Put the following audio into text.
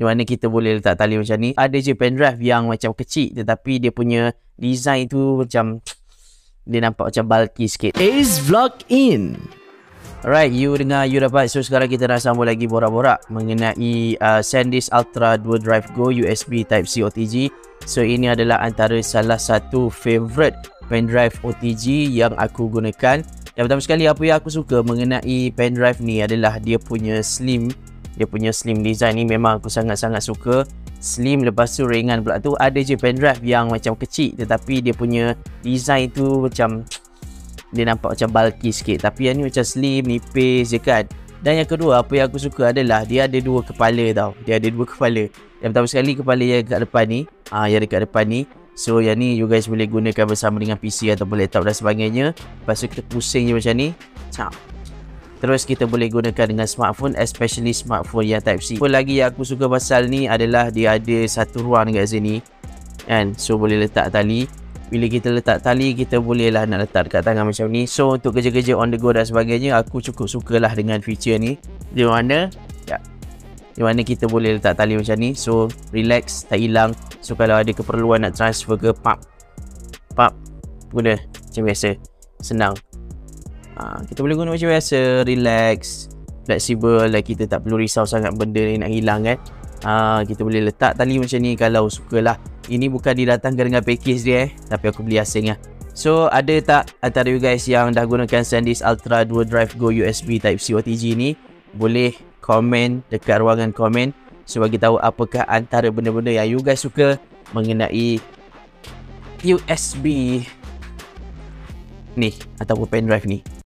di mana kita boleh letak tali macam ni. Ada je pendrive yang macam kecil tetapi dia punya design tu macam dia nampak macam bulky sikit. Ace Vlog In. Alright, you dengar, you dapat. So sekarang kita nak sambung lagi borak-borak mengenai uh, SanDisk Ultra Dual Drive Go USB Type-C OTG. So ini adalah antara salah satu favorite pendrive OTG yang aku gunakan. Dan pertama sekali apa yang aku suka mengenai pendrive ni adalah dia punya slim. Dia punya slim design ni memang aku sangat-sangat suka. Slim lepas tu ringan pula. Tu ada je pendrive yang macam kecil tetapi dia punya design tu macam dia nampak macam bulky sikit. Tapi yang ni macam slim nipis je kan. Dan yang kedua apa yang aku suka adalah dia ada dua kepala tau. Dia ada dua kepala. Yang pertama sekali kepala yang dekat depan ni. Ah yang dekat depan ni. So yang ni you guys boleh gunakan bersama dengan PC ataupun laptop dan sebagainya. Lepas tu kita pusing je macam ni. Cak. Terus kita boleh gunakan dengan smartphone especially smartphone yang type C. Apa lagi yang aku suka pasal ni adalah dia ada satu ruang dekat sini. Kan? So boleh letak tali. Bila kita letak tali kita boleh lah nak letak dekat tangan macam ni. So untuk kerja-kerja on the go dan sebagainya aku cukup suka lah dengan feature ni. Di mana? Ya. Di mana kita boleh letak tali macam ni. So relax tak hilang. So kalau ada keperluan nak transfer ke pap pap guna macam biasa. Senang ha, kita boleh guna macam biasa relax flexible like kita tak perlu risau sangat benda ni nak hilang kan? Ha, kita boleh letak tali macam ni kalau sukalah. Ini bukan didatangkan dengan package dia eh. Tapi aku beli asing lah so ada tak antara you guys yang dah gunakan SanDisk Ultra Dual Drive Go USB Type-C OTG ni? Boleh komen dekat ruangan komen. So bagi tahu apakah antara benda-benda yang you guys suka mengenai USB ni ataupun pendrive ni